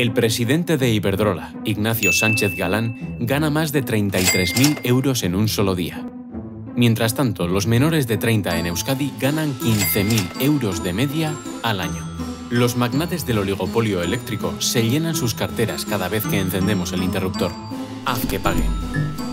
El presidente de Iberdrola, Ignacio Sánchez Galán, gana más de 33.000 euros en un solo día. Mientras tanto, los menores de 30 en Euskadi ganan 15.000 euros de media al año. Los magnates del oligopolio eléctrico se llenan sus carteras cada vez que encendemos el interruptor. Haz que paguen.